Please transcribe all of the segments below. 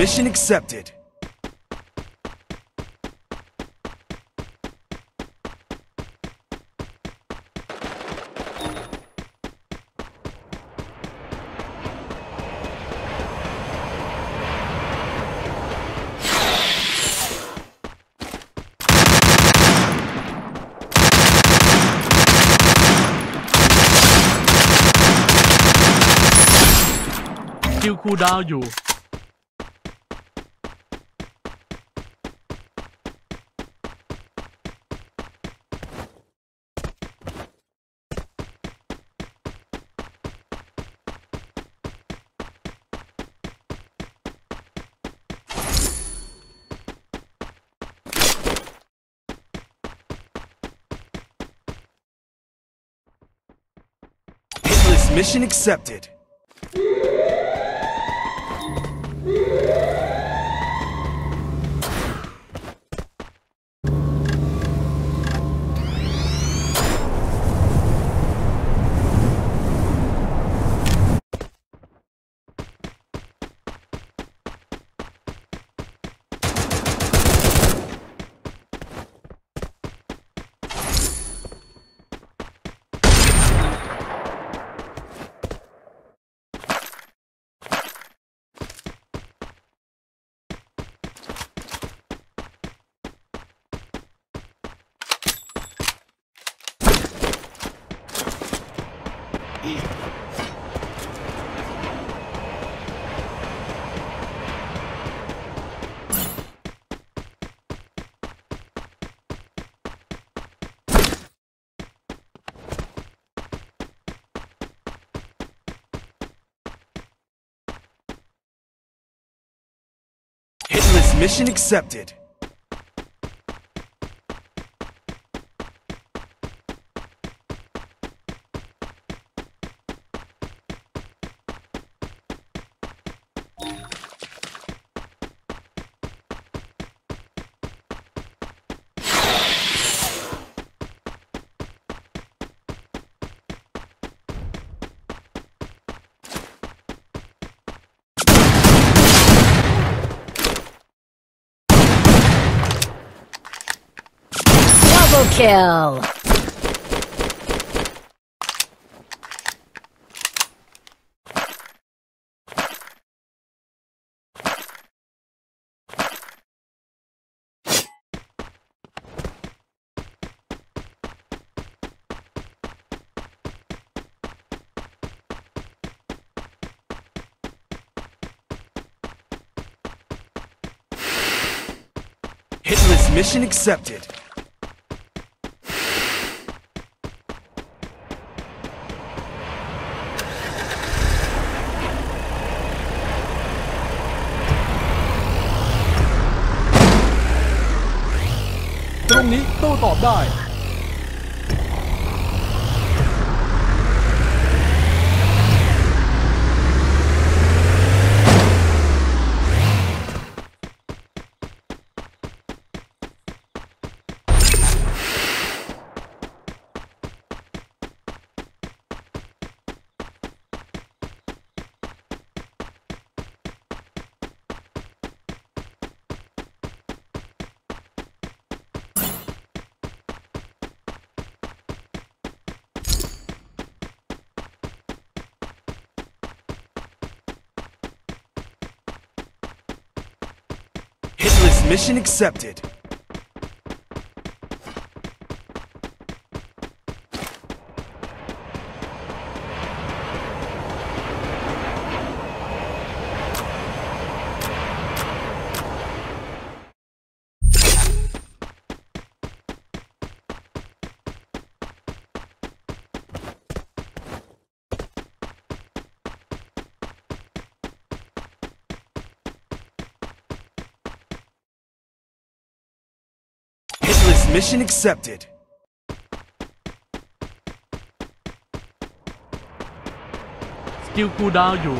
mission accepted. .คิวคูลดาวน์อยู่ mission accepted. Mission accepted. Kill! Hitless mission accepted. งนี้โต้ตอบได้ mission accepted. 'Hitless Mission accepted. Skill cooldown You.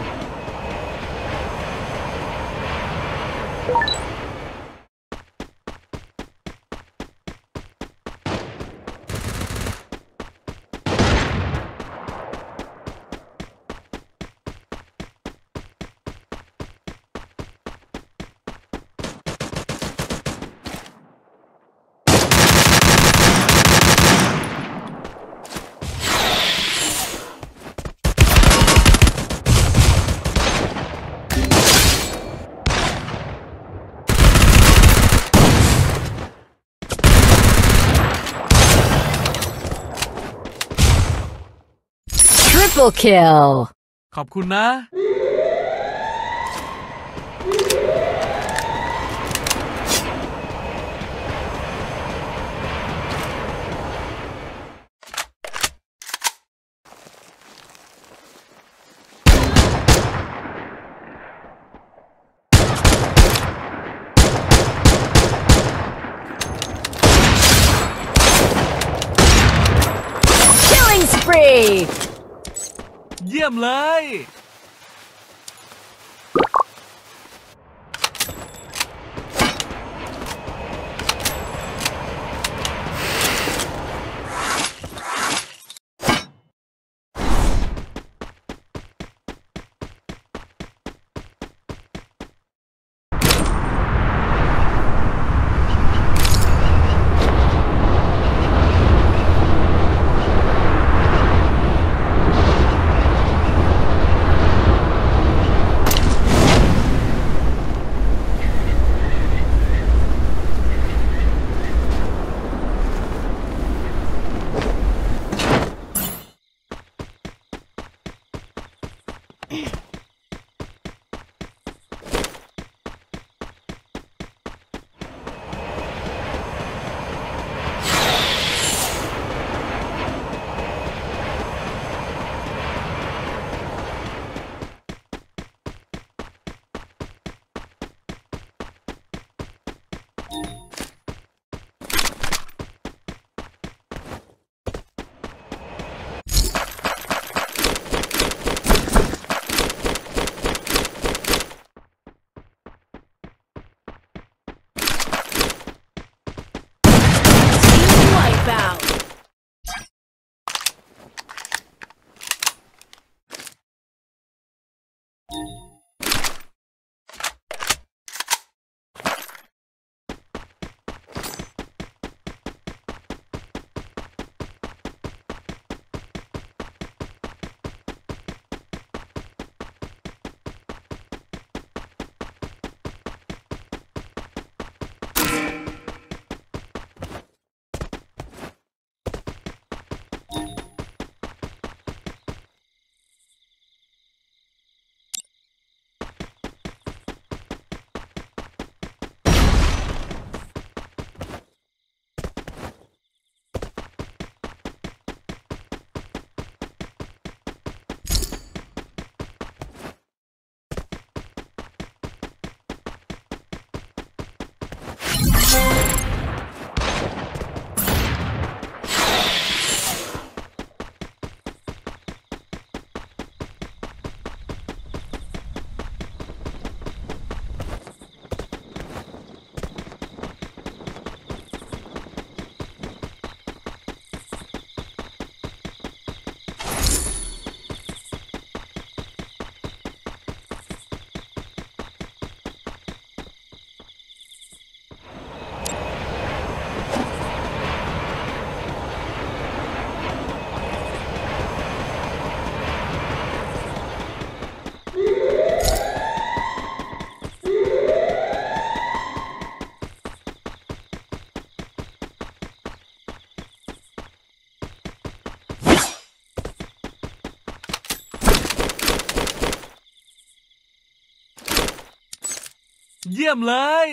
Triple kill. ขอบคุณนะ ยี่ยมเลย เยี่ยมเลย